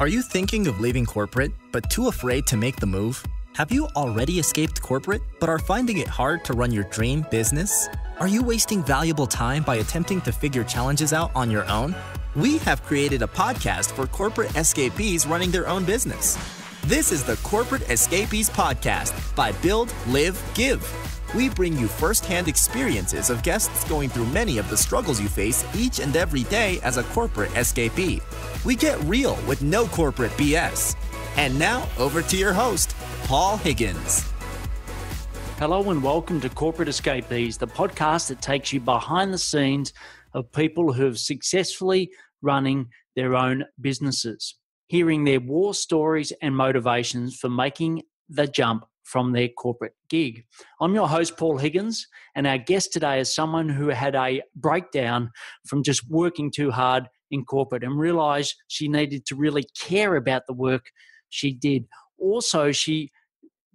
Are you thinking of leaving corporate, but too afraid to make the move? Have you already escaped corporate, but are finding it hard to run your dream business? Are you wasting valuable time by attempting to figure challenges out on your own? We have created a podcast for corporate escapees running their own business. This is the Corporate Escapees Podcast by Build, Live, Give. We bring you firsthand experiences of guests going through many of the struggles you face each and every day as a corporate escapee. We get real with no corporate BS. And now, over to your host, Paul Higgins. Hello, and welcome to Corporate Escapees, the podcast that takes you behind the scenes of people who have successfully running their own businesses, hearing their war stories and motivations for making the jump from their corporate gig. I'm your host, Paul Higgins, and our guest today is someone who had a breakdown from just working too hard in corporate and realized she needed to really care about the work she did. Also, she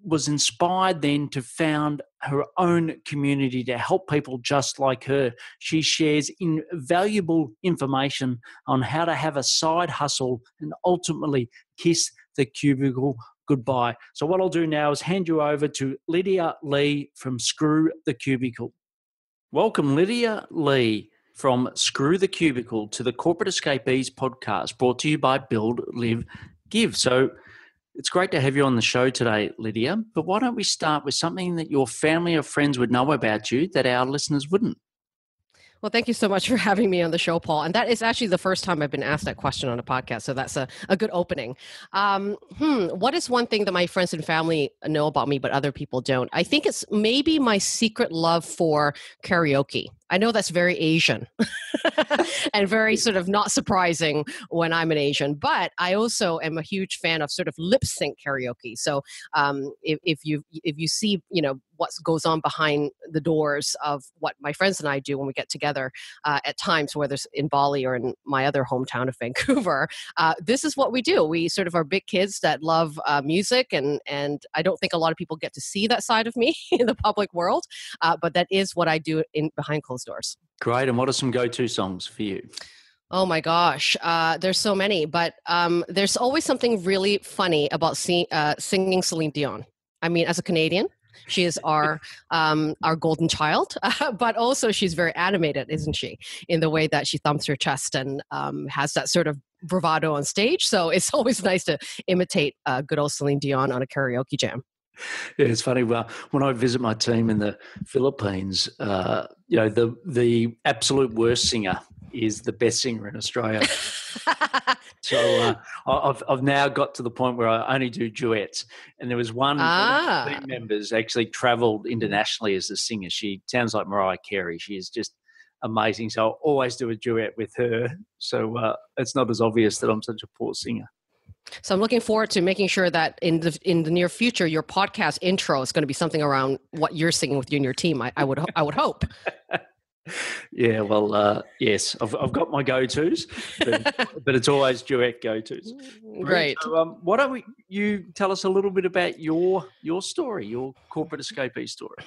was inspired then to found her own community to help people just like her. She shares invaluable information on how to have a side hustle and ultimately kiss the cubicle goodbye. So, what I'll do now is hand you over to Lydia Lee from Screw the Cubicle. Welcome, Lydia Lee from Screw the Cubicle to the Corporate Escapees podcast brought to you by Build, Live, Give. So, it's great to have you on the show today, Lydia. But why don't we start with something that your family or friends would know about you that our listeners wouldn't? Well, thank you so much for having me on the show, Paul. And that is actually the first time I've been asked that question on a podcast. So that's a, a good opening. Um, hmm, what is one thing that my friends and family know about me, but other people don't? I think it's maybe my secret love for karaoke. I know that's very Asian and very sort of not surprising when I'm an Asian, but I also am a huge fan of sort of lip sync karaoke. So um, if, if you if you see you know what goes on behind the doors of what my friends and I do when we get together uh, at times, whether it's in Bali or in my other hometown of Vancouver, uh, this is what we do. We sort of are big kids that love uh, music, and and I don't think a lot of people get to see that side of me in the public world, uh, but that is what I do in behind closed doors. Great. And what are some go to songs for you? Oh my gosh, uh, there's so many, but um, there's always something really funny about see, uh, singing Celine Dion. I mean, as a Canadian, she is our um, our golden child, uh, but also she's very animated, isn't she? In the way that she thumps her chest and um, has that sort of bravado on stage. So it's always nice to imitate uh, good old Celine Dion on a karaoke jam. Yeah, it's funny. Well, when I visit my team in the Philippines, uh, you know, the the absolute worst singer is the best singer in Australia. so uh, I've I've now got to the point where I only do duets, and there was one ah. team members actually travelled internationally as a singer. She sounds like Mariah Carey. She is just amazing. So I'll always do a duet with her. So uh, it's not as obvious that I'm such a poor singer. So I'm looking forward to making sure that in the in the near future, your podcast intro is going to be something around what you're singing with you and your team. I, I would I would hope. yeah, well, uh, yes, I've I've got my go tos, but, but, it's always duet go tos. Great. So, um, why don't we, you tell us a little bit about your your story, your corporate escapee story?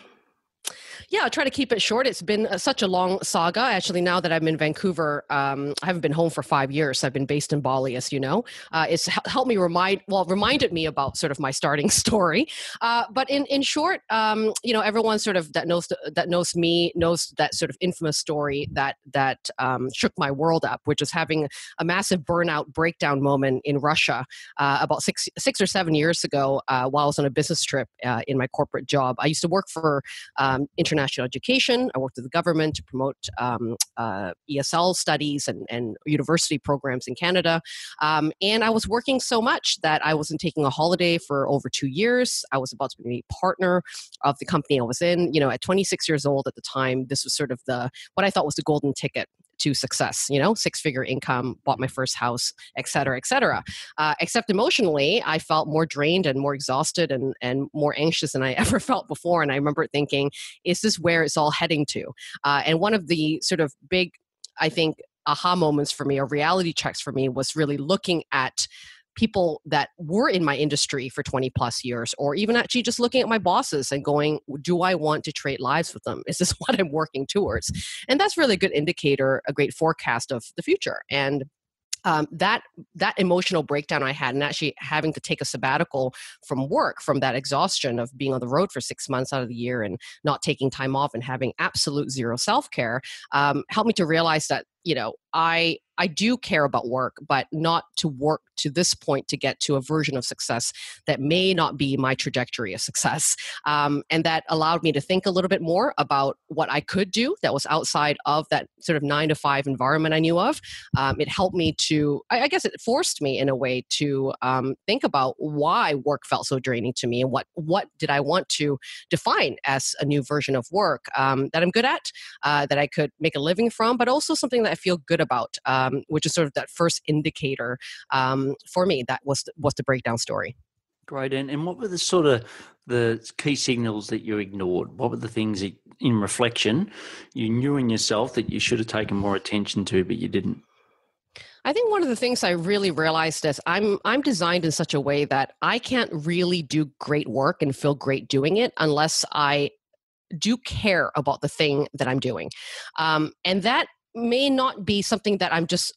Yeah, I'll try to keep it short. It's been uh, such a long saga. Actually, now that I'm in Vancouver, um, I haven't been home for five years. I've been based in Bali, as you know. Uh, it's helped me remind, well, reminded me about sort of my starting story. Uh, but in in short, um, you know, everyone sort of that knows that knows me knows that sort of infamous story that that um, shook my world up, which is having a massive burnout breakdown moment in Russia uh, about six six or seven years ago uh, while I was on a business trip in my corporate job. I used to work for um, international education. I worked with the government to promote um, uh, ESL studies and, and, university programs in Canada. Um, and I was working so much that I wasn't taking a holiday for over two years. I was about to be a partner of the company I was in. You know, at 26 years old at the time, this was sort of the what I thought was the golden ticket to success you know six figure income bought my first house et cetera et cetera. Uh, except emotionally i felt more drained and more exhausted and, and more anxious than i ever felt before and i remember thinking is this where it's all heading to? Uh, and one of the sort of big i think aha moments for me or reality checks for me was really looking at people that were in my industry for 20 plus years, or even actually just looking at my bosses and going, do I want to trade lives with them? Is this what I'm working towards? And that's really a good indicator, a great forecast of the future. And um, that that emotional breakdown I had, and actually having to take a sabbatical from work from that exhaustion of being on the road for six months out of the year and not taking time off and having absolute zero self care, um, helped me to realize that you know I I do care about work, but not to work to this point to get to a version of success that may not be my trajectory of success. Um, and that allowed me to think a little bit more about what I could do that was outside of that sort of nine to five environment I knew of. Um, it helped me to, I, I, guess it forced me in a way to um, think about why work felt so draining to me and what, what did I want to define as a new version of work um, that I'm good at, uh, that I could make a living from, but also something that I feel good about, um, which is sort of that first indicator um, for me. That was was the breakdown story. Great. And, and what were the sort of the key signals that you ignored? What were the things that, in reflection, you knew in yourself that you should have taken more attention to, but you didn't? I think one of the things I really realized is I'm I'm designed in such a way that I can't really do great work and feel great doing it unless I do care about the thing that I'm doing, um, and that may not be something that I'm just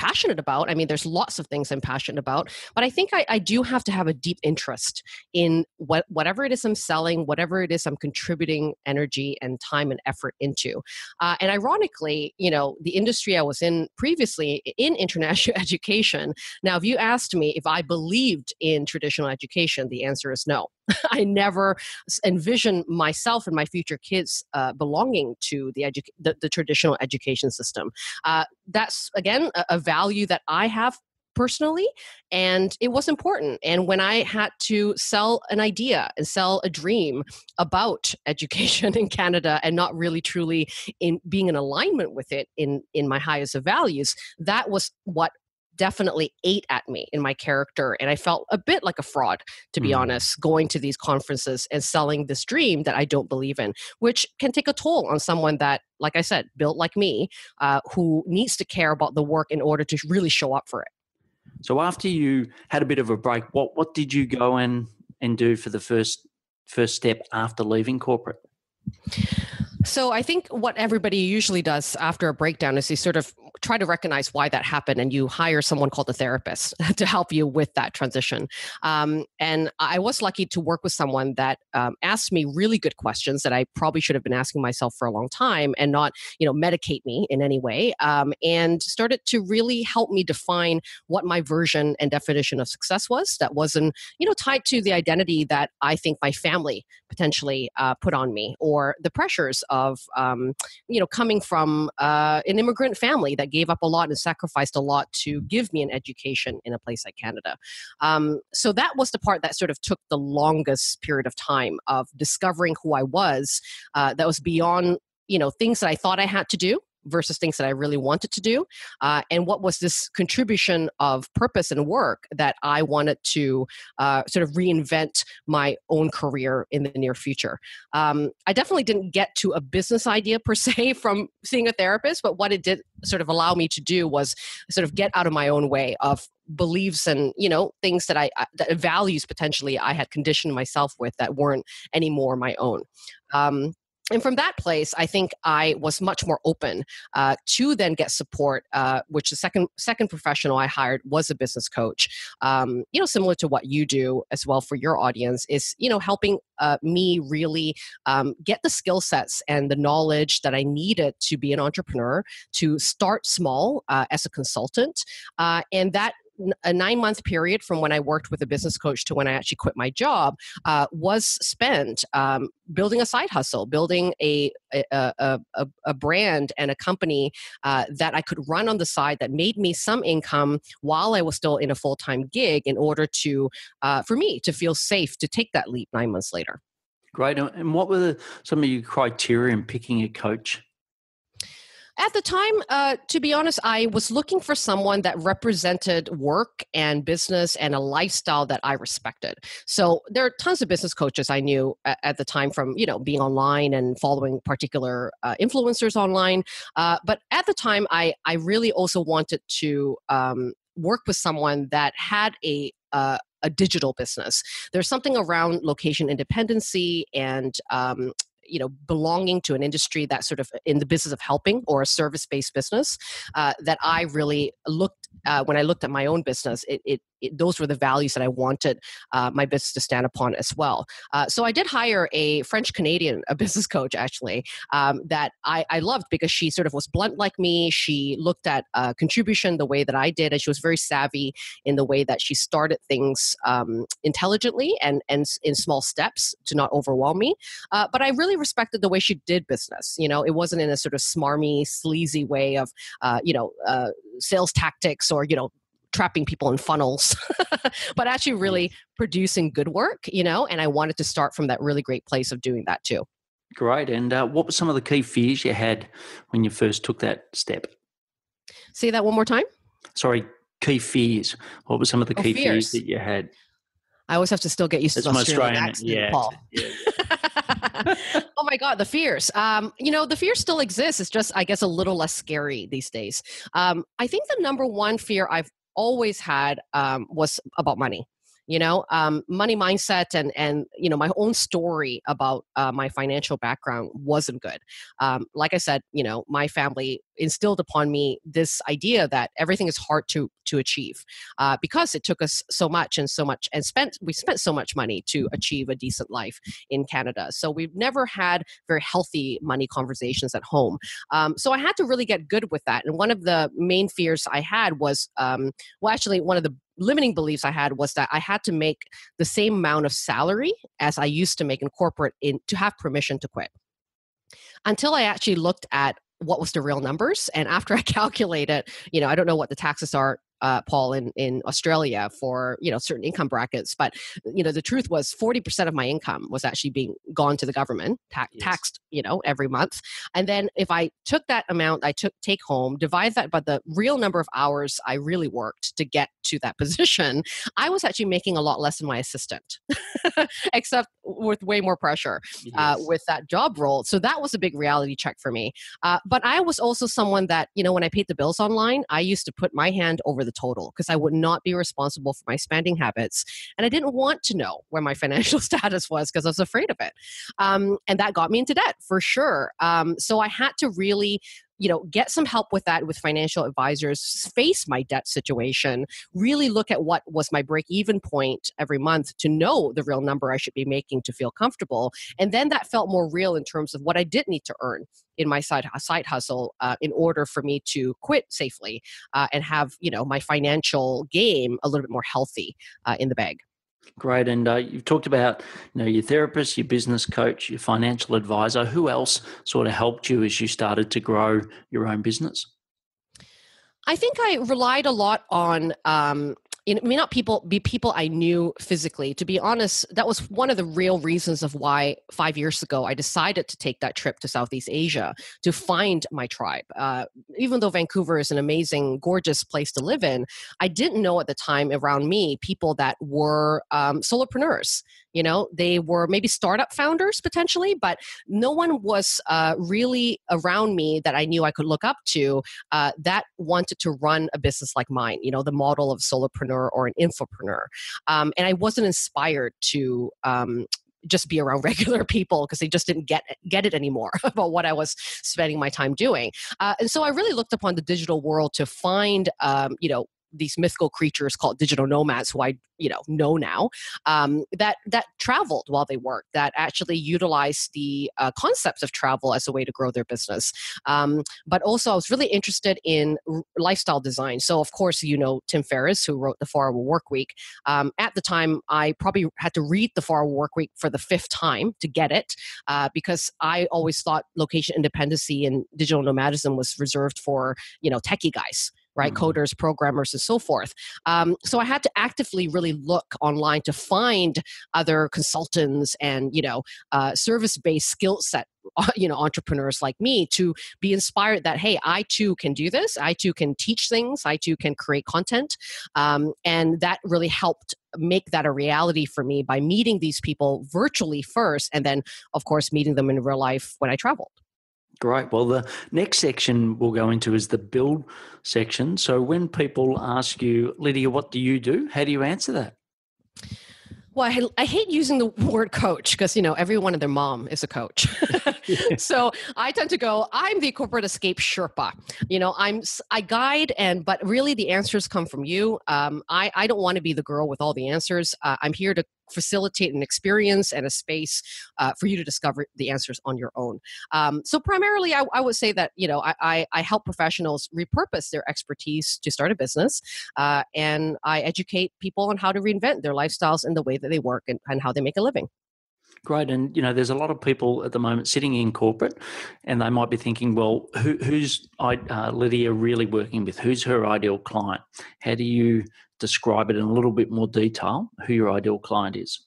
passionate about. I mean, there's lots of things I'm passionate about, but I think I, I, do have to have a deep interest in what whatever it is I'm selling, whatever it is I'm contributing energy and time and effort into. Uh, and ironically, you know, the industry I was in previously in international education. Now, if you asked me if I believed in traditional education, the answer is no. I never envision myself and my future kids uh, belonging to the, edu- the, the traditional education system. Uh, that's again a, a value that I have personally and it was important. And when i had to sell an idea and sell a dream about education in canada and not really truly in being in alignment with it in in my highest of values that was what definitely ate at me in my character and i felt a bit like a fraud to be mm. honest going to these conferences and selling this dream that i don't believe in which can take a toll on someone that like i said built like me uh, who needs to care about the work in order to really show up for it so after you had a bit of a break what what did you go and and do for the first first step after leaving corporate so I think what everybody usually does after a breakdown is you sort of try to recognize why that happened and you hire someone called a therapist to help you with that transition. Um, and I was lucky to work with someone that um, asked me really good questions that I probably should have been asking myself for a long time and not, you know, medicate me in any way. Um, and started to really help me define what my version and definition of success was. That wasn't, you know, tied to the identity that I think my family potentially uh, put on me or the pressures of um, you know coming from uh, an immigrant family that gave up a lot and sacrificed a lot to give me an education in a place like Canada. Um, so that was the part that sort of took the longest period of time of discovering who I was. Uh, that was beyond you know things that I thought I had to do versus things that I really wanted to do, uh, and what was this contribution of purpose and work that I wanted to uh, sort of reinvent my own career in the near future. Um, I definitely didn't get to a business idea per se from seeing a therapist, but what it did sort of allow me to do was sort of get out of my own way of beliefs and you know things that I that values potentially I had conditioned myself with that weren't anymore my own. Um, and from that place i think i was much more open uh, to then get support uh, which the second second professional i hired was a business coach. Um, you know similar to what you do as well for your audience is you know helping uh, me really um, get the skill sets and the knowledge that i needed to be an entrepreneur to start small uh, as a consultant uh, and that a nine month period from when I worked with a business coach to when I actually quit my job uh, was spent um, building a side hustle, building a a, a, a, brand and a company uh, that I could run on the side that made me some income while I was still in a full time gig in order to uh, for me to feel safe to take that leap nine months later. Great. And what were the, some of your criteria in picking a coach? At the time, uh, to be honest, I was looking for someone that represented work and business and a lifestyle that I respected. So there are tons of business coaches I knew at, the time from you know being online and following particular uh, influencers online. Uh, but at the time, I I really also wanted to um, work with someone that had a uh, a digital business. There's something around location independency and um, you know belonging to an industry that sort of in the business of helping or a service based business uh, that i really looked uh, when I looked at my own business, it, it, it, those were the values that I wanted uh, my business to stand upon as well. Uh, so I did hire a French Canadian, a business coach actually, um, that I, I, loved because she sort of was blunt like me. She looked at uh, contribution the way that I did, and she was very savvy in the way that she started things um, intelligently and, and in small steps to not overwhelm me. Uh, but I really respected the way she did business. You know, it wasn't in a sort of smarmy, sleazy way of, uh, you know, sales tactics or, you know, trapping people in funnels, but actually really producing good work, you know, and I wanted to start from that really great place of doing that too. Great. And uh, what were some of the key fears you had when you first took that step? Say that one more time. Sorry, key fears. What were some of the oh, key fears. fears. that you had? I always have to still get used to the Australian, Australian accent, yeah, Paul. Yeah. oh my God, the fears. Um, you know, the fear still exists. It's just, I guess, a little less scary these days. Um, I think the number one fear I've always had um, was about money you know um, money mindset and and you know my own story about uh, my financial background wasn't good. Um, like i said you know my family instilled upon me this idea that everything is hard to to achieve uh, because it took us so much and so much and spent we spent so much money to achieve a decent life in canada. So we've never had very healthy money conversations at home. Um, so i had to really get good with that. And one of the main fears i had was um, well actually one of the limiting beliefs I had was that I had to make the same amount of salary as I used to make in corporate in to have permission to quit. Until I actually looked at what was the real numbers and after i calculated you know i don't know what the taxes are uh, Paul, in, in Australia for you know certain income brackets. But you know the truth was forty percent of my income was actually being gone to the government, ta- yes. taxed you know every month. And then if I took that amount I took take home, divide that by the real number of hours I really worked to get to that position, I was actually making a lot less than my assistant, except with way more pressure uh, with that job role. So that was a big reality check for me. Uh, but I was also someone that you know when I paid the bills online, I used to put my hand over the the total because I would not be responsible for my spending habits. And I didn't want to know where my financial status was because I was afraid of it. Um, and that got me into debt for sure. Um, so I had to really you know get some help with that with financial advisors face my debt situation really look at what was my break even point every month to know the real number i should be making to feel comfortable and then that felt more real in terms of what i did need to earn in my side side hustle uh, in order for me to quit safely uh, and have you know my financial game a little bit more healthy uh, in the bag Great, and uh, you've talked about you know your therapist, your business coach, your financial advisor. Who else sort of helped you as you started to grow your own business? I think I relied a lot on um, it may not people be people I knew physically. To be honest, that was one of the real reasons of why five years ago I decided to take that trip to Southeast Asia to find my tribe. Uh, even though Vancouver is an amazing, gorgeous place to live in, I didn't know at the time around me people that were um, solopreneurs you know they were maybe startup founders potentially but no one was uh, really around me that i knew i could look up to uh, that wanted to run a business like mine you know the model of solopreneur or an infopreneur um, and i wasn't inspired to um, just be around regular people because they just didn't get get it anymore about what I was spending my time doing. Uh, and so I really looked upon the digital world to find, um, you know, these mythical creatures called digital nomads who I you know know now um, that that traveled while they worked that actually utilized the uh, concepts of travel as a way to grow their business. Um, but also I was really interested in r- lifestyle design. So of course you know Tim Ferriss who wrote the four hour work week um, at the time I probably had to read the four hour work week for the fifth time to get it uh, because I always thought location independency and digital nomadism was reserved for you know techie guys right? Mm-hmm. Coders, programmers, and so forth. Um, so I had to actively really look online to find other consultants and you know uh, service-based skill set you know entrepreneurs like me to be inspired that hey i too can do this i too can teach things i too can create content um, and that really helped make that a reality for me by meeting these people virtually first and then of course meeting them in real life when i traveled Great. Well, the next section we'll go into is the build section. So, when people ask you, Lydia, what do you do? How do you answer that? Well, I, I hate using the word coach because you know everyone and their mom is a coach. so I tend to go. I'm the corporate escape Sherpa. You know, I'm I guide and but really the answers come from you. Um, I I don't want to be the girl with all the answers. Uh, I'm here to facilitate an experience and a space uh, for you to discover the answers on your own. Um, so primarily, I, I, would say that you know I, I, help professionals repurpose their expertise to start a business, uh, and I educate people on how to reinvent their lifestyles and the way that they work and, and how they make a living. Great, and you know, there's a lot of people at the moment sitting in corporate, and they might be thinking, well, who, who's uh, Lydia really working with? Who's her ideal client? How do you describe it in a little bit more detail who your ideal client is?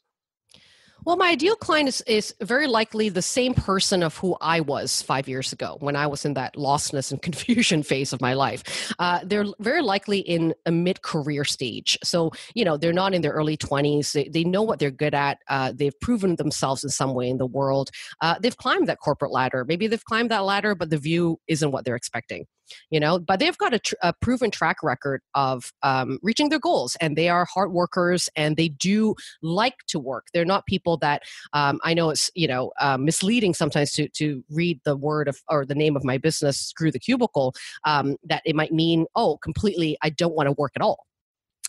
Well, my ideal client is, is very likely the same person of who I was five years ago when I was in that lostness and confusion phase of my life. Uh, they're very likely in a mid career stage. So, you know, they're not in their early 20s. They, they know what they're good at. Uh, they've proven themselves in some way in the world. Uh, they've climbed that corporate ladder. Maybe they've climbed that ladder, but the view isn't what they're expecting you know but they've got a, tr- a proven track record of um, reaching their goals and they are hard workers and they do like to work. They're not people that um, i know it's you know uh, misleading sometimes to to read the word of or the name of my business screw the cubicle um, that it might mean oh completely i don't want to work at all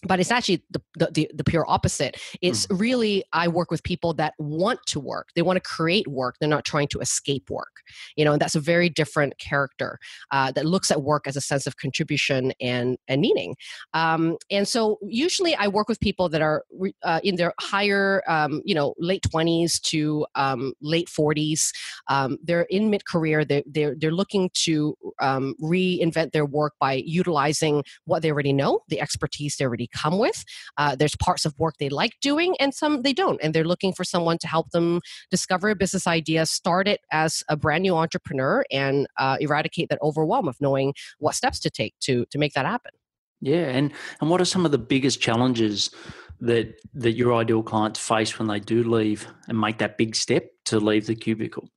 but it's actually the, the, the, pure opposite. It's mm. really i work with people that want to work. They want to create work. They're not trying to escape work. You know and that's a very different character uh, that looks at work as a sense of contribution and and meaning. Um, and so usually i work with people that are uh, in their higher um, you know late 20s to um, late 40s um, they're in mid-career. They're, they're, they're looking to um, reinvent their work by utilizing what they already know the expertise they already come with. Uh, there's parts of work they like doing and some they don't. And they're looking for someone to help them discover a business idea, start it as a brand new entrepreneur, and uh, eradicate that overwhelm of knowing what steps to take to, to make that happen. Yeah, and and what are some of the biggest challenges that that your ideal clients face when they do leave and make that big step to leave the cubicle?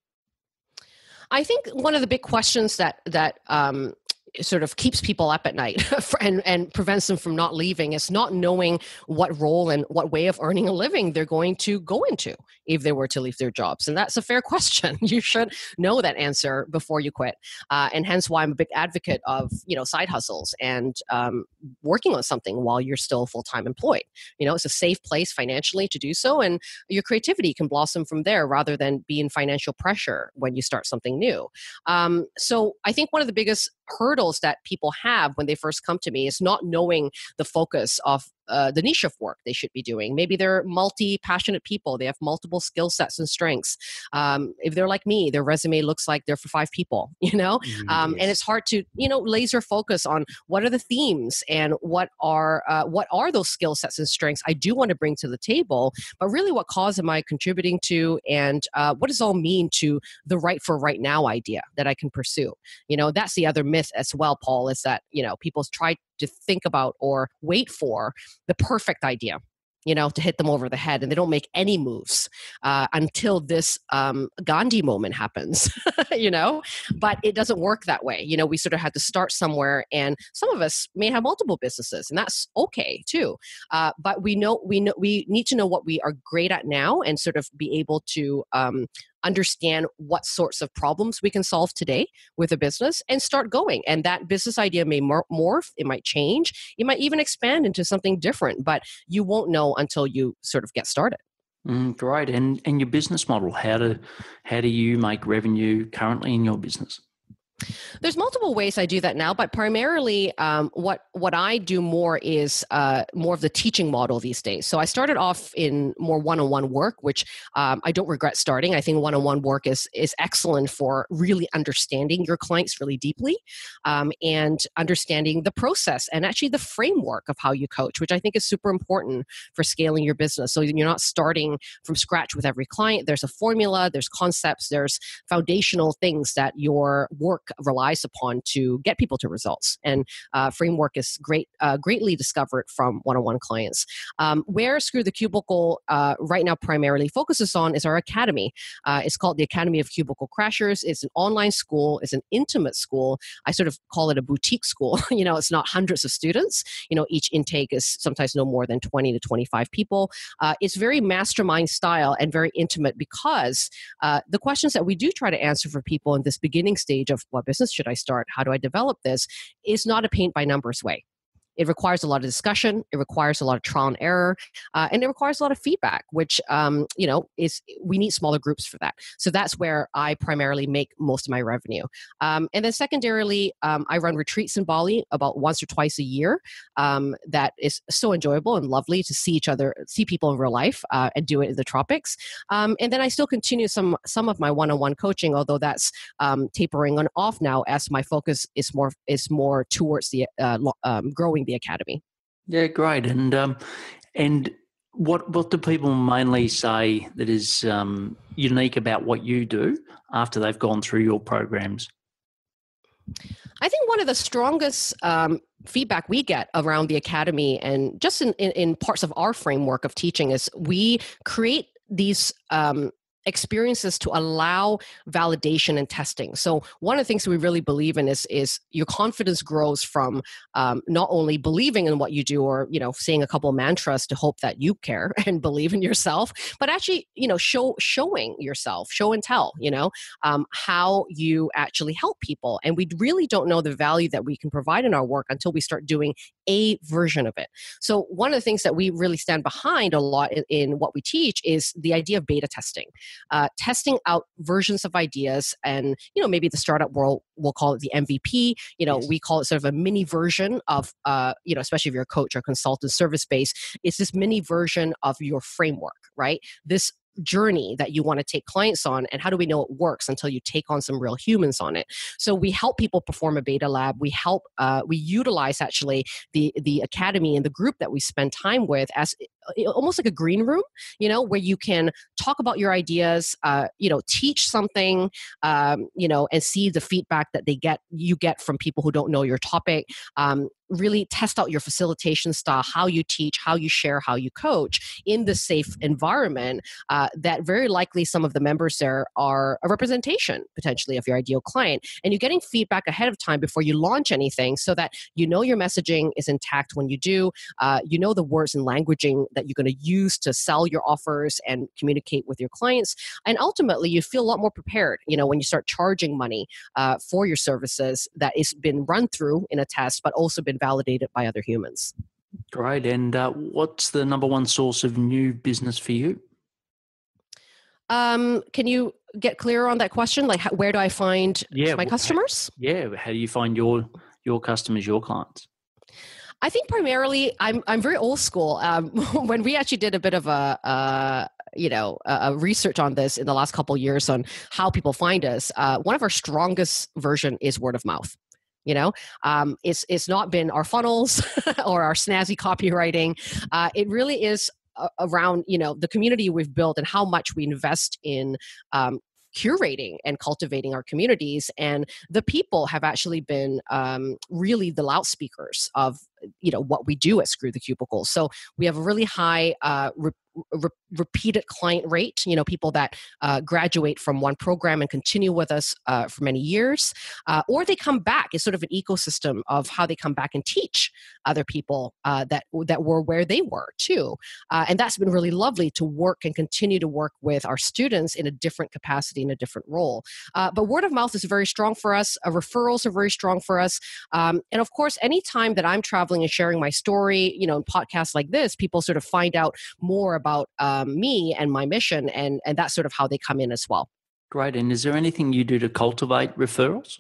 I think one of the big questions that that um, sort of keeps people up at night and, and prevents them from not leaving is not knowing what role and what way of earning a living they're going to go into if they were to leave their jobs. And that's a fair question. You should know that answer before you quit. Uh, and hence why I'm a big advocate of, you know, side hustles and um, working on something while you're still full-time employed. You know, it's a safe place financially to do so. And your creativity can blossom from there rather than be in financial pressure when you start something new. Um, so I think one of the biggest hurdles that people have when they first come to me is not knowing the focus of uh, the niche of work they should be doing. Maybe they're multi passionate people, they have multiple skill sets and strengths. Um, if they're like me, their resume looks like they're for five people, you know? Um, yes. And it's hard to, you know, laser focus on what are the themes and what are, uh, what are those skill sets and strengths I do want to bring to the table, but really what cause am I contributing to and uh, what does all mean to the right for right now idea that I can pursue? You know, that's the other myth as well, Paul, is that, you know, people try to think about or wait for the perfect idea you know, to hit them over the head, and they don't make any moves uh, until this um, Gandhi moment happens, you know. But it doesn't work that way. You know, we sort of had to start somewhere, and some of us may have multiple businesses, and that's okay too. Uh, but we know we know we need to know what we are great at now, and sort of be able to um, understand what sorts of problems we can solve today with a business and start going. And that business idea may morph, it might change, it might even expand into something different, but you won't know until you sort of get started. Mm, great. And and your business model, how do how do you make revenue currently in your business? There's multiple ways I do that now, but primarily um, what what I do more is uh, more of the teaching model these days. So I started off in more one-on-one work, which um, I don't regret starting. I think one-on-one work is is excellent for really understanding your clients really deeply um, and understanding the process and actually the framework of how you coach, which I think is super important for scaling your business. So you're not starting from scratch with every client. There's a formula, there's concepts, there's foundational things that your work relies upon to get people to results. And uh, framework is great, uh, greatly discovered from one-on-one clients. Um, where Screw the Cubicle uh, right now primarily focuses on is our academy. Uh, it's called the Academy of Cubicle Crashers. It's an online school. It's an intimate school. I sort of call it a boutique school. you know, it's not hundreds of students. You know, each intake is sometimes no more than 20 to 25 people. Uh, it's very mastermind style and very intimate because uh, the questions that we do try to answer for people in this beginning stage of what business should I start? How do I develop this? is not a paint by numbers way. It requires a lot of discussion. It requires a lot of trial and error, uh, and it requires a lot of feedback. Which um, you know is we need smaller groups for that. So that's where I primarily make most of my revenue. Um, and then secondarily, um, I run retreats in Bali about once or twice a year. Um, that is so enjoyable and lovely to see each other, see people in real life, uh, and do it in the tropics. Um, and then I still continue some some of my one-on-one coaching, although that's um, tapering on off now as my focus is more is more towards the uh, growing the academy. Yeah, great. And um, and what what do people mainly say that is um, unique about what you do after they've gone through your programs? I think one of the strongest um, feedback we get around the academy and just in, in, in, parts of our framework of teaching is we create these um, experiences to allow validation and testing. So one of the things we really believe in is is your confidence grows from um, not only believing in what you do or you know saying a couple mantras to hope that you care and believe in yourself, but actually you know show showing yourself, show and tell. You know um, how you actually help people, and we really don't know the value that we can provide in our work until we start doing a version of it. So one of the things that we really stand behind a lot in, in what we teach is the idea of beta testing uh, testing out versions of ideas and you know maybe the startup world will call it the mvp you know yes. we call it sort of a mini version of uh, you know especially if you're a coach or consultant service base it's this mini version of your framework right this journey that you want to take clients on and how do we know it works until you take on some real humans on it? So we help people perform a beta lab we help uh, we utilize actually the the academy and the group that we spend time with as uh, almost like a green room you know where you can talk about your ideas uh, you know teach something um, you know and see the feedback that they get you get from people who don't know your topic um, really test out your facilitation style, how you teach, how you share, how you coach in the safe environment, uh, that very likely some of the members there are a representation potentially of your ideal client. And you're getting feedback ahead of time before you launch anything so that you know your messaging is intact when you do, uh, you know the words and languaging that you're going to use to sell your offers and communicate with your clients. And ultimately, you feel a lot more prepared, you know, when you start charging money uh, for your services that has been run through in a test, but also been validated by other humans. Great. And uh, what's the number one source of new business for you? Um, can you get clearer on that question? Like, how, where do I find yeah, my customers? yeah. How do you find your your customers, your clients? I think primarily I'm I'm very old school. Um, when we actually did a bit of a, a you know a, research on this in the last couple years on how people find us, uh, one of our strongest version is word of mouth you know? Um, it's it's not been our funnels or our snazzy copywriting. Uh, it really is around you know the community we've built and how much we invest in um, curating and cultivating our communities. And the people have actually been um, really the loudspeakers of you know what we do at screw the cubicle so we have a really high uh, re- repeated client rate you know people that uh, graduate from one program and continue with us uh, for many years uh, or they come back. It's sort of an ecosystem of how they come back and teach other people uh, that that were where they were too. Uh, and that's been really lovely to work and continue to work with our students in a different capacity in a different role. But word of mouth is very strong for us. Referrals are very strong for us. Um, and of course anytime that i'm traveling and sharing my story, you know, in podcasts like this, people sort of find out more about um, me and my mission, and and that's sort of how they come in as well. Great. And is there anything you do to cultivate referrals?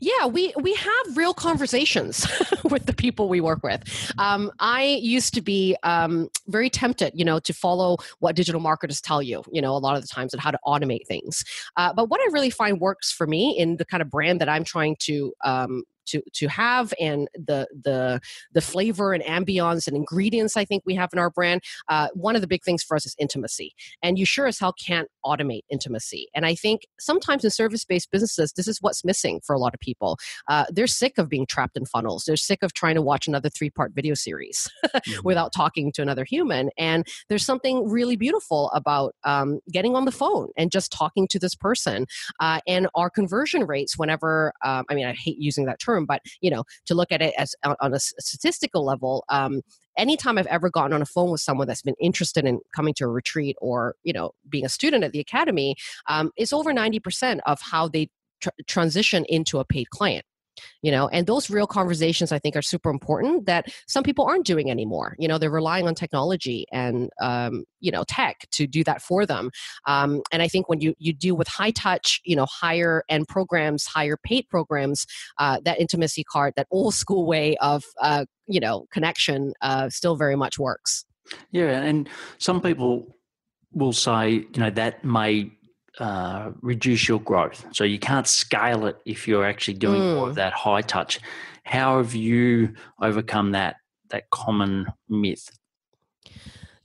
Yeah, we we have real conversations with the people we work with. Um, I used to be um, very tempted, you know, to follow what digital marketers tell you, you know, a lot of the times and how to automate things. Uh, but what I really find works for me in the kind of brand that I'm trying to um, to to have and the the the flavor and ambience and ingredients i think we have in our brand uh, one of the big things for us is intimacy. And you sure as hell can't automate intimacy. And i think sometimes in service-based businesses this is what's missing for a lot of people. Uh, they're sick of being trapped in funnels. They're sick of trying to watch another three-part video series mm-hmm. without talking to another human. And there's something really beautiful about um, getting on the phone and just talking to this person. Uh, and our conversion rates whenever um, i mean i hate using that term but you know to look at it as on a statistical level um, anytime I've ever gotten on a phone with someone that's been interested in coming to a retreat or you know being a student at the academy, um, it's over ninety percent of how they tr- transition into a paid client you know and those real conversations i think are super important that some people aren't doing anymore. You know they're relying on technology and um, you know tech to do that for them. Um, and i think when you you deal with high touch you know higher end programs higher paid programs uh, that intimacy card that old school way of uh, you know connection uh, still very much works. Yeah and some people will say you know that may uh, reduce your growth. So you can't scale it if you're actually doing mm. more of mm. that high touch. How have you overcome that that common myth?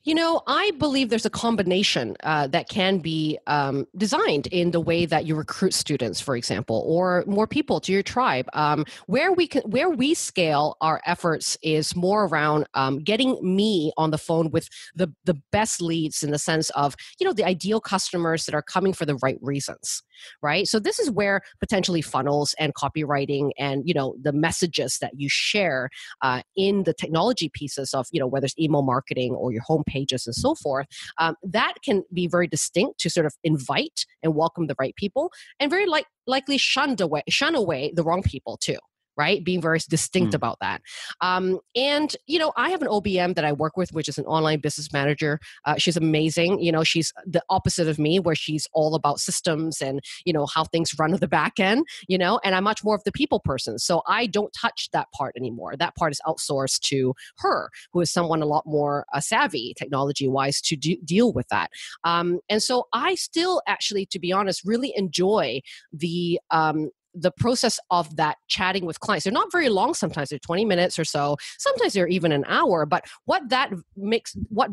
You know, I believe there's a combination uh, that can be um, designed in the way that you recruit students, for example, or more people to your tribe. Um, where we can, where we scale our efforts is more around um, getting me on the phone with the the best leads in the sense of you know the ideal customers that are coming for the right reasons, right? So this is where potentially funnels and copywriting and you know the messages that you share uh, in the technology pieces of you know whether it's email marketing or your home pages and so forth, um, that can be very distinct to sort of invite and welcome the right people and very like, likely shunned away, shun away the wrong people too right? Being very distinct mm. about that. Um, and, you know, I have an OBM that I work with, which is an online business manager. Uh, she's amazing. You know, she's the opposite of me, where she's all about systems and, you know, how things run at the back end, you know, and I'm much more of the people person. So I don't touch that part anymore. That part is outsourced to her, who is someone a lot more uh, savvy technology wise to do, deal with that. Um, and so I still actually, to be honest, really enjoy the um, the process of that chatting with clients. They're not very long sometimes they're 20 minutes or so sometimes they're even an hour but what that makes what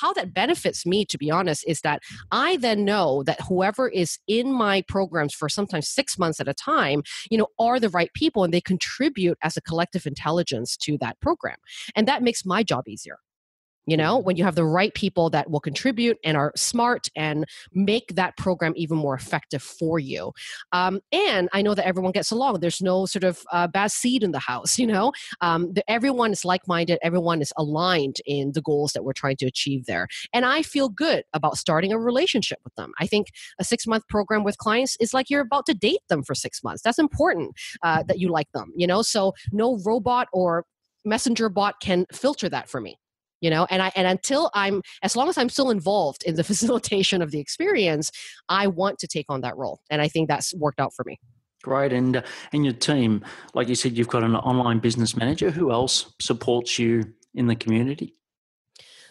how that benefits me to be honest is that i then know that whoever is in my programs for sometimes six months at a time you know are the right people and they contribute as a collective intelligence to that program. And that makes my job easier you know when you have the right people that will contribute and are smart and make that program even more effective for you. Um, and i know that everyone gets along. There's no sort of uh, bad seed in the house you know? Um, the, everyone is like-minded. Everyone is aligned in the goals that we're trying to achieve there. And i feel good about starting a relationship with them. I think a six month program with clients is like you're about to date them for six months. That's important uh, that you like them you know? So no robot or messenger bot can filter that for me you know and i and until i'm as long as i'm still involved in the facilitation of the experience i want to take on that role and i think that's worked out for me Great, and uh, and your team, like you said, you've got an online business manager. Who else supports you in the community?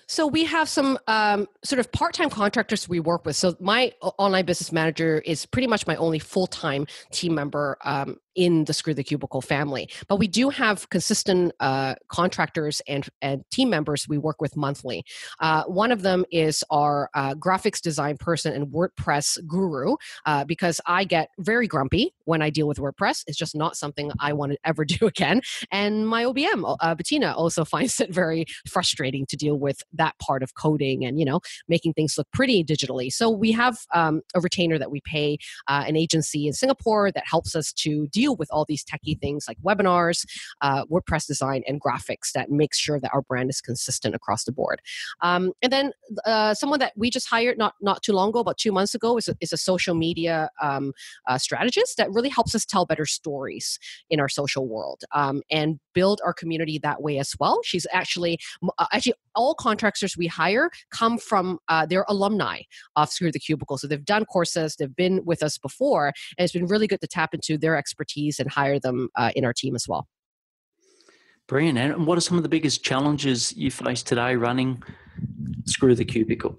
So we have some um, sort of part-time contractors we work with. So my online business manager is pretty much my only full-time team member um, in the Screw the Cubicle family. But we do have consistent uh, contractors and, and team members we work with monthly. Uh, one of them is our uh, graphics design person and WordPress guru uh, because I get very grumpy when I deal with WordPress. It's just not something I want to ever do again. And my OBM, uh, Bettina, also finds it very frustrating to deal with that part of coding and, you know, making things look pretty digitally. So we have um, a retainer that we pay uh, an agency in Singapore that helps us to deal deal with all these techie things like webinars, uh, WordPress design, and graphics that makes sure that our brand is consistent across the board. Um, and then uh, someone that we just hired not not too long ago, about two months ago, is a, is a social media um, uh, strategist that really helps us tell better stories in our social world um, and build our community that way as well. She's actually uh, actually all contractors we hire come from uh, their alumni of Screw the Cubicle, so they've done courses, they've been with us before, and it's been really good to tap into their expertise expertise and hire them uh, in our team as well. Brilliant. And what are some of the biggest challenges you face today running Screw the Cubicle?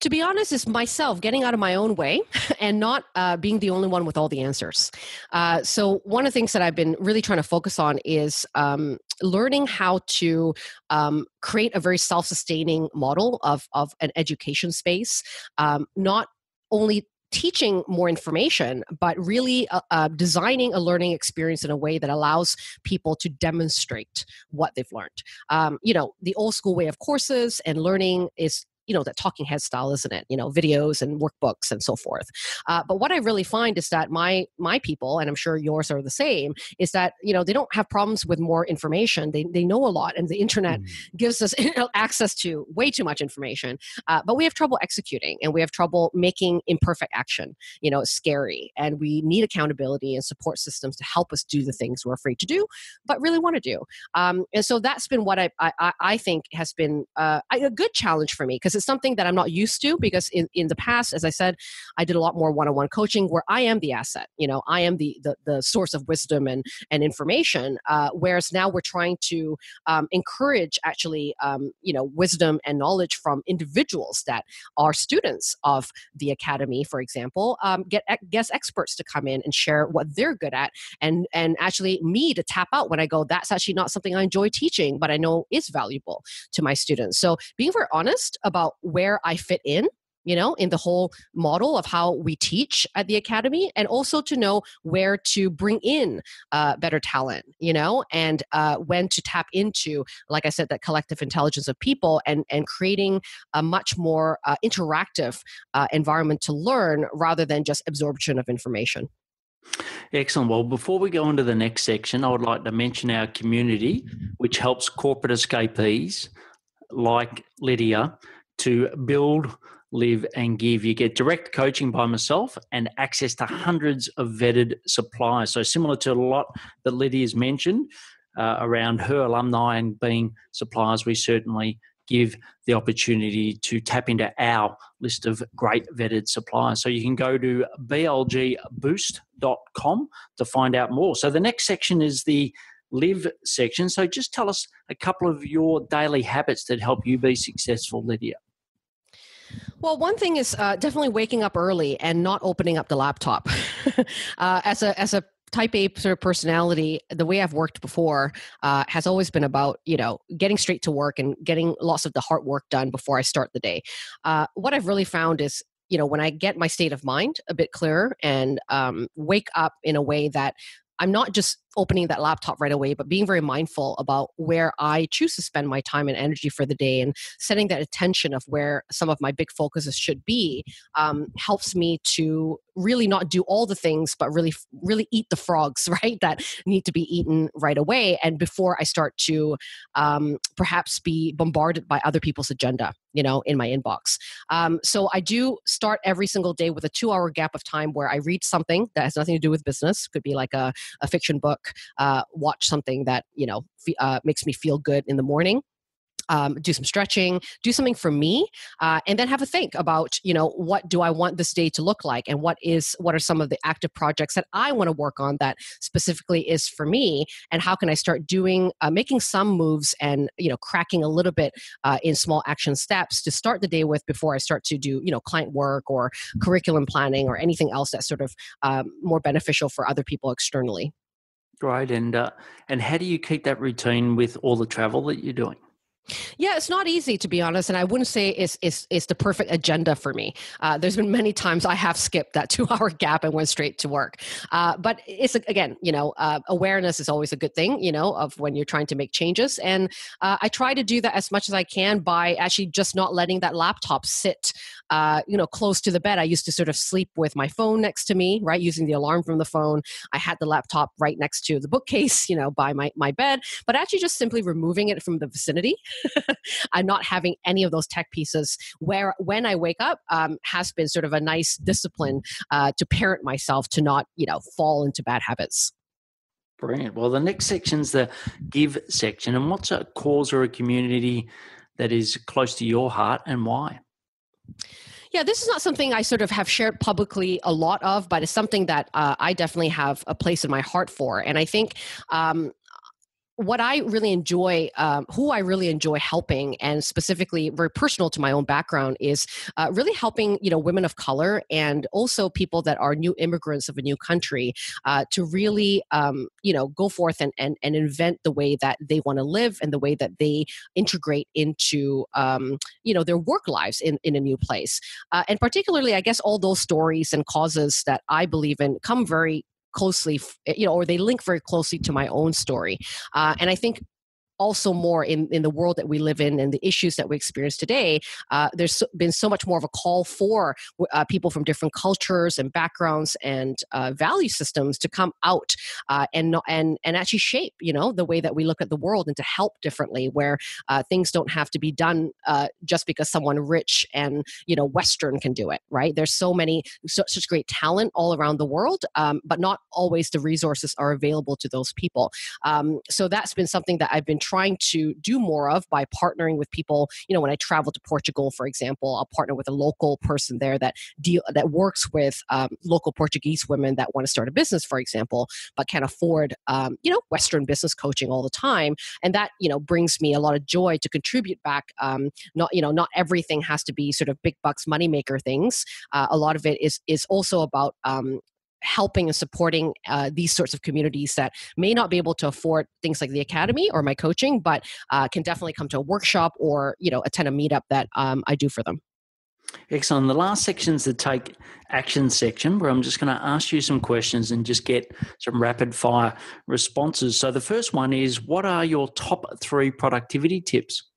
To be honest, it's myself getting out of my own way and not uh, being the only one with all the answers. Uh, so, one of the things that I've been really trying to focus on is um, learning how to um, create a very self sustaining model of, of an education space, um, not only teaching more information, but really uh, uh, designing a learning experience in a way that allows people to demonstrate what they've learned. Um, you know, the old school way of courses and learning is you know that talking head style isn't it you know videos and workbooks and so forth. Uh, but what i really find is that my my people and i'm sure yours are the same is that you know they don't have problems with more information. They, they know a lot and the internet mm. gives us access to way too much information. Uh, but we have trouble executing and we have trouble making imperfect action. You know it's scary and we need accountability and support systems to help us do the things we're afraid to do but really want to do. Um, and so that's been what i i, I think has been uh, a good challenge for me because is something that I'm not used to because in, in the past, as I said, I did a lot more one-on-one coaching where I am the asset. You know, I am the the, the source of wisdom and and information. Uh, whereas now we're trying to um, encourage actually, um, you know, wisdom and knowledge from individuals that are students of the academy, for example. Um, get guest experts to come in and share what they're good at, and and actually me to tap out when I go. That's actually not something I enjoy teaching, but I know is valuable to my students. So being very honest about about where I fit in you know, in the whole model of how we teach at the academy, and also to know where to bring in uh, better talent, you know, and uh, when to tap into, like I said, that collective intelligence of people, and and creating a much more uh, interactive uh, environment to learn rather than just absorption of information. Excellent. Well, before we go on to the next section, I would like to mention our community, which helps corporate escapees like Lydia to build, live, and give. You get direct coaching by myself and access to hundreds of vetted suppliers. So, similar to a lot that Lydia's mentioned uh, around her alumni and being suppliers, we certainly give the opportunity to tap into our list of great vetted suppliers. So you can go to blgboost.com to find out more. So the next section is the live section. So just tell us a couple of your daily habits that help you be successful, Lydia. Well, one thing is uh, definitely waking up early and not opening up the laptop. uh, as a as a type A sort of personality, the way I've worked before uh, has always been about you know getting straight to work and getting lots of the hard work done before I start the day. Uh, what I've really found is you know when I get my state of mind a bit clearer and um, wake up in a way that I'm not just opening that laptop right away, but being very mindful about where I choose to spend my time and energy for the day and setting that attention of where some of my big focuses should be um, helps me to really not do all the things, but really, really eat the frogs, right? That need to be eaten right away. And before I start to um, perhaps be bombarded by other people's agenda, you know, in my inbox. Um, so I do start every single day with a two hour gap of time where I read something that has nothing to do with business. Could be like a, a fiction book book, uh, watch something that you know f- uh, makes me feel good in the morning. Um, do some stretching, do something for me, uh, and then have a think about you know what do I want this day to look like, and what is what are some of the active projects that I want to work on that specifically is for me, and how can I start doing uh, making some moves and you know cracking a little bit uh, in small action steps to start the day with before I start to do you know client work or curriculum planning or anything else that's sort of um, more beneficial for other people externally. Great. And uh, and how do you keep that routine with all the travel that you're doing? Yeah, it's not easy to be honest, and I wouldn't say it's it's, it's the perfect agenda for me. Uh, there's been many times I have skipped that two hour gap and went straight to work. Uh, but it's again, you know, uh, awareness is always a good thing, you know, of when you're trying to make changes, and uh, I try to do that as much as I can by actually just not letting that laptop sit, uh, you know, close to the bed. I used to sort of sleep with my phone next to me, right, using the alarm from the phone. I had the laptop right next to the bookcase, you know, by my my bed, but actually just simply removing it from the vicinity. I'm not having any of those tech pieces. Where when I wake up um, has been sort of a nice discipline uh, to parent myself to not, you know, fall into bad habits. Brilliant. Well, the next section's the give section. And what's a cause or a community that is close to your heart and why? Yeah, this is not something I sort of have shared publicly a lot of, but it's something that uh, I definitely have a place in my heart for. And I think um, what I really enjoy, um, who I really enjoy helping, and specifically very personal to my own background, is uh, really helping you know women of color and also people that are new immigrants of a new country uh, to really um, you know go forth and, and and invent the way that they want to live and the way that they integrate into um, you know their work lives in in a new place. Uh, and particularly, I guess all those stories and causes that I believe in come very closely you know or they link very closely to my own story. Uh, and i think also more in, in the world that we live in and the issues that we experience today, uh, there's been so much more of a call for uh, people from different cultures and backgrounds and uh, value systems to come out uh, and and and actually shape, you know, the way that we look at the world and to help differently, where uh, things don't have to be done uh, just because someone rich and you know Western can do it, right? There's so many so, such great talent all around the world, um, but not always the resources are available to those people. Um, so that's been something that I've been trying to do more of by partnering with people. You know, when I travel to Portugal, for example, I'll partner with a local person there that deal that works with um, local Portuguese women that want to start a business, for example, but can't afford um, you know Western business coaching all the time, and that you know brings me a lot of joy to contribute back. Um, not you know not everything has to be sort of big bucks moneymaker things. Uh, a lot of it is is also about um, helping and supporting uh, these sorts of communities that may not be able to afford things like the academy or my coaching but uh, can definitely come to a workshop or you know attend a meetup that um, i do for them Excellent. The last section is the take action section where I'm just going to ask you some questions and just get some rapid fire responses. So, the first one is What are your top three productivity tips?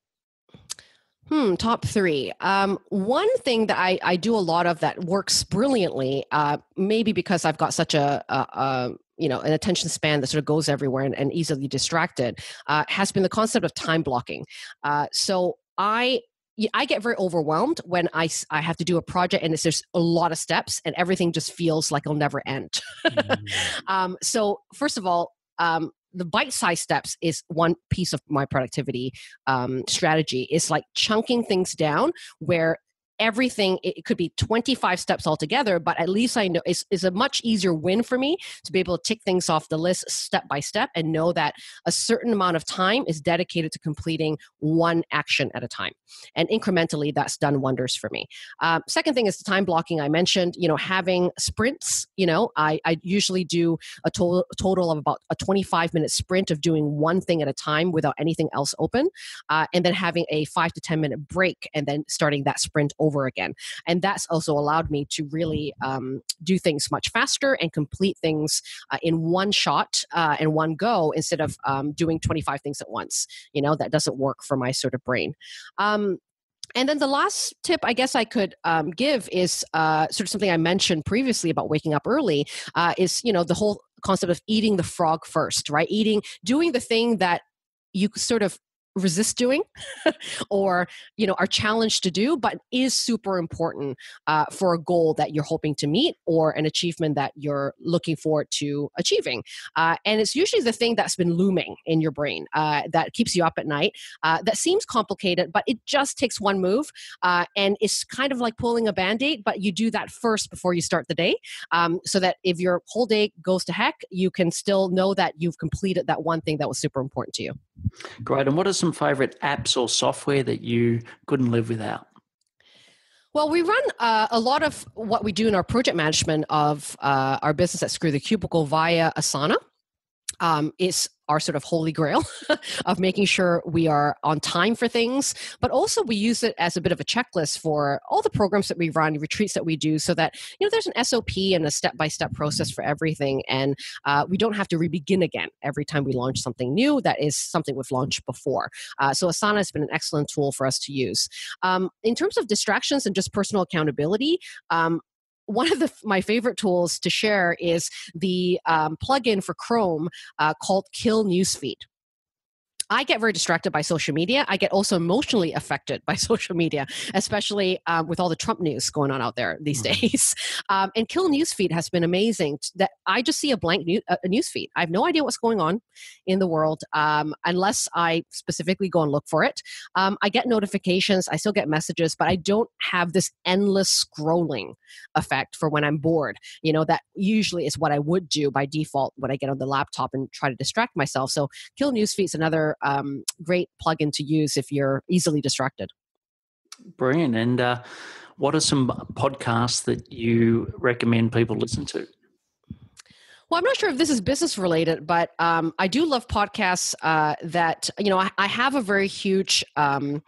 Hmm, top three. Um, one thing that I, I do a lot of that works brilliantly, uh, maybe because I've got such a, a, a you know an attention span that sort of goes everywhere and, and easily distracted, uh, has been the concept of time blocking. Uh, so I I get very overwhelmed when I, I have to do a project and there's a lot of steps and everything just feels like it'll never end. mm-hmm. um, so first of all, um, the bite-sized steps is one piece of my productivity um, strategy. Is like chunking things down where everything it could be 25 steps altogether but at least i know it's, it's a much easier win for me to be able to tick things off the list step by step and know that a certain amount of time is dedicated to completing one action at a time. And incrementally that's done wonders for me. Um, second thing is the time blocking i mentioned you know having sprints you know i, I usually do a total, total of about a 25 minute sprint of doing one thing at a time without anything else open uh, and then having a five to 10 minute break and then starting that sprint over again. And that's also allowed me to really um, do things much faster and complete things uh, in one shot uh, and one go instead of um, doing 25 things at once. You know, that doesn't work for my sort of brain. Um, and then the last tip I guess I could um, give is uh, sort of something I mentioned previously about waking up early uh, is, you know, the whole concept of eating the frog first, right? Eating, doing the thing that you sort of resist doing or you know are challenged to do but is super important uh, for a goal that you're hoping to meet or an achievement that you're looking forward to achieving. Uh, and it's usually the thing that's been looming in your brain uh, that keeps you up at night uh, that seems complicated but it just takes one move uh, and it's kind of like pulling a band-aid but you do that first before you start the day um, so that if your whole day goes to heck you can still know that you've completed that one thing that was super important to you great and what are some favorite apps or software that you couldn't live without? Well, we run uh, a lot of what we do in our project management of uh, our business at Screw the Cubicle via Asana. Um, it's our sort of holy grail of making sure we are on time for things but also we use it as a bit of a checklist for all the programs that we run retreats that we do so that you know there's an sop and a step-by-step process for everything and uh, we don't have to re-begin again every time we launch something new that is something we've launched before. Uh, so asana has been an excellent tool for us to use. Um, in terms of distractions and just personal accountability um, one of the, my favorite tools to share is the um, plugin for Chrome uh, called Kill Newsfeed. I get very distracted by social media. I get also emotionally affected by social media, especially um, with all the Trump news going on out there these mm-hmm. days. Um, and Kill Newsfeed has been amazing. That I just see a blank new, a newsfeed. I have no idea what's going on in the world um, unless I specifically go and look for it. Um, I get notifications. I still get messages, but I don't have this endless scrolling effect for when I'm bored. You know that usually is what I would do by default when I get on the laptop and try to distract myself. So Kill Newsfeed is another um, great plugin to use if you're easily distracted. Brilliant. And uh, what are some podcasts that you recommend people listen to? Well, I'm not sure if this is business related, but um, I do love podcasts uh, that, you know, I, I, have a very huge um,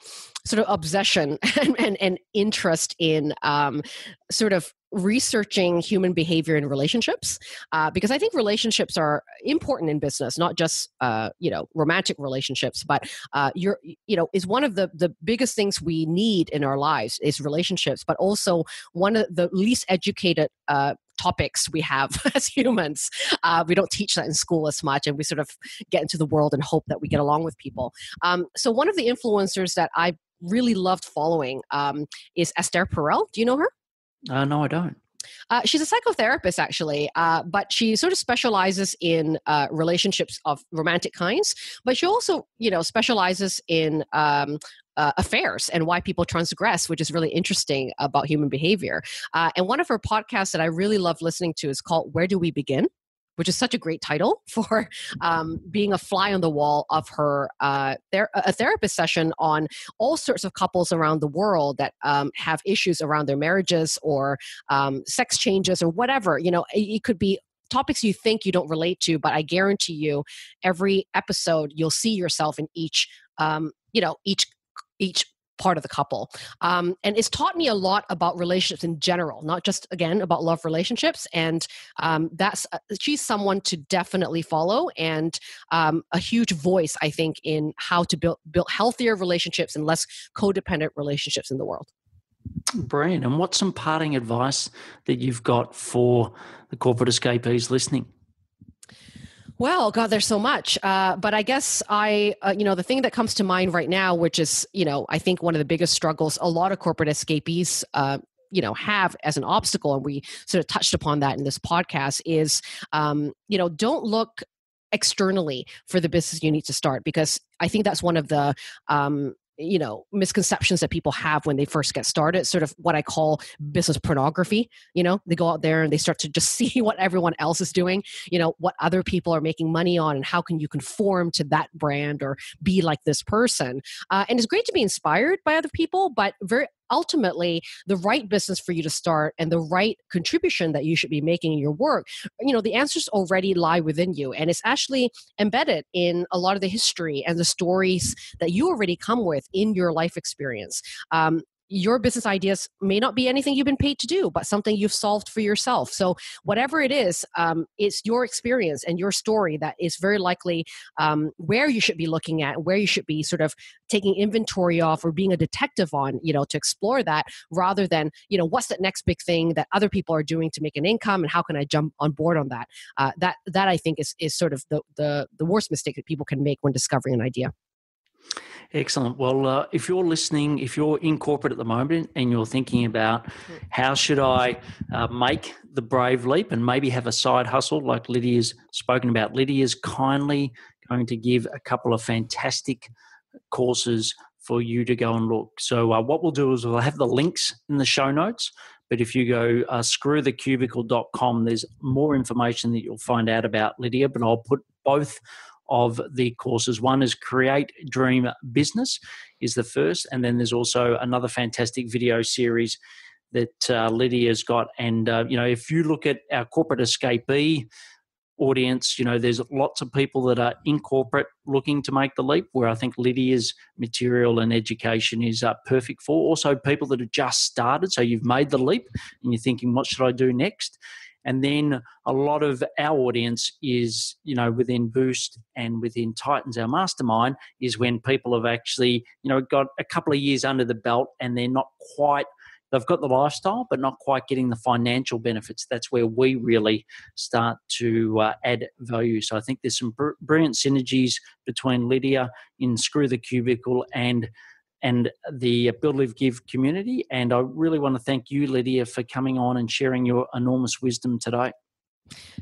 sort of obsession and, and, and interest in um, sort of researching human behavior in relationships uh, because i think relationships are important in business not just uh, you know romantic relationships but uh, you're you know is one of the the biggest things we need in our lives is relationships but also one of the least educated uh, topics we have as humans. Uh, we don't teach that in school as much, and we sort of get into the world and hope that we get along with people. Um, so, one of the influencers that I really loved following um, is Esther Perel. Do you know her? Uh, no, I don't. Uh, she's a psychotherapist, actually, uh, but she sort of specializes in uh, relationships of romantic kinds. But she also, you know, specializes in um, uh, affairs and why people transgress, which is really interesting about human behavior. Uh, and one of her podcasts that I really love listening to is called "Where Do We Begin." Which is such a great title for um, being a fly on the wall of her uh, ther- a therapist session on all sorts of couples around the world that um, have issues around their marriages or um, sex changes or whatever. You know, it, it could be topics you think you don't relate to, but I guarantee you, every episode you'll see yourself in each. Um, you know, each each part of the couple. Um, and it's taught me a lot about relationships in general, not just again about love relationships. And um, that's uh, she's someone to definitely follow and um, a huge voice, I think, in how to build build healthier relationships and less codependent relationships in the world. Brilliant. And what's some parting advice that you've got for the corporate escapees listening? Well, God, there's so much. Uh, but I guess I, uh, you know, the thing that comes to mind right now, which is, you know, I think one of the biggest struggles a lot of corporate escapees, uh, you know, have as an obstacle, and we sort of touched upon that in this podcast, is, um, you know, don't look externally for the business you need to start because I think that's one of the um, you know misconceptions that people have when they first get started sort of what i call business pornography you know? They go out there and they start to just see what everyone else is doing you know what other people are making money on and how can you conform to that brand or be like this person uh, and it's great to be inspired by other people but very ultimately the right business for you to start and the right contribution that you should be making in your work you know the answers already lie within you and it's actually embedded in a lot of the history and the stories that you already come with in your life experience. Um, your business ideas may not be anything you've been paid to do, but something you've solved for yourself. So, whatever it is, um, it's your experience and your story that is very likely um, where you should be looking at, where you should be sort of taking inventory off or being a detective on, you know, to explore that rather than, you know, what's the next big thing that other people are doing to make an income and how can I jump on board on that? Uh, that that I think is is sort of the the the worst mistake that people can make when discovering an idea. Excellent. Well, uh, if you're listening, if you're in corporate at the moment and you're thinking about how should I uh, make the brave leap and maybe have a side hustle like Lydia's spoken about, Lydia's kindly going to give a couple of fantastic courses for you to go and look. So, uh, what we'll do is we'll have the links in the show notes. But if you go uh, screwthecubicle.com, there's more information that you'll find out about Lydia. But I'll put both of the courses. One is Create Dream Business is the first, and then there's also another fantastic video series that uh, Lydia's got. And uh, you know, if you look at our corporate escapee audience, you know, there's lots of people that are in corporate looking to make the leap. Where I think Lydia's material and education is uh, perfect for. Also, people that have just started, so you've made the leap and you're thinking, what should I do next? And then a lot of our audience is, you know, within Boost and within Titans, our mastermind, is when people have actually, you know, got a couple of years under the belt and they're not quite they've got the lifestyle, but not quite getting the financial benefits. That's where we really start to uh, add value. So I think there's some br- brilliant synergies between Lydia in Screw the Cubicle and and the Build Live Give community. And I really want to thank you, Lydia, for coming on and sharing your enormous wisdom today.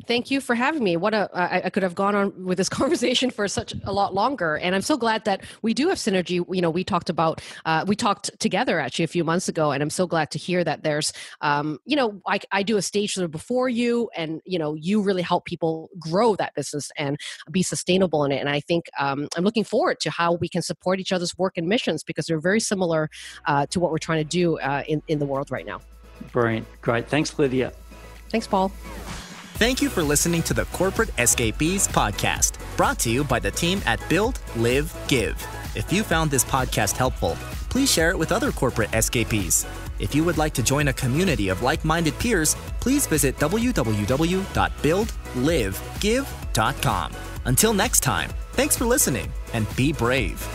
Thank you for having me. What a I, I could have gone on with this conversation for such a lot longer, and I'm so glad that we do have synergy. You know, we talked about uh, we talked together actually a few months ago, and I'm so glad to hear that there's, um, you know, I, I do a stage sort of before you, and you know, you really help people grow that business and be sustainable in it. And I think um, I'm looking forward to how we can support each other's work and missions because they're very similar uh, to what we're trying to do uh, in in the world right now. Brilliant, great, thanks, Lydia. Thanks, Paul. Thank you for listening to the Corporate Escapees podcast, brought to you by the team at Build, Live, Give. If you found this podcast helpful, please share it with other corporate escapees. If you would like to join a community of like minded peers, please visit www.buildlivegive.com. Until next time, thanks for listening and be brave.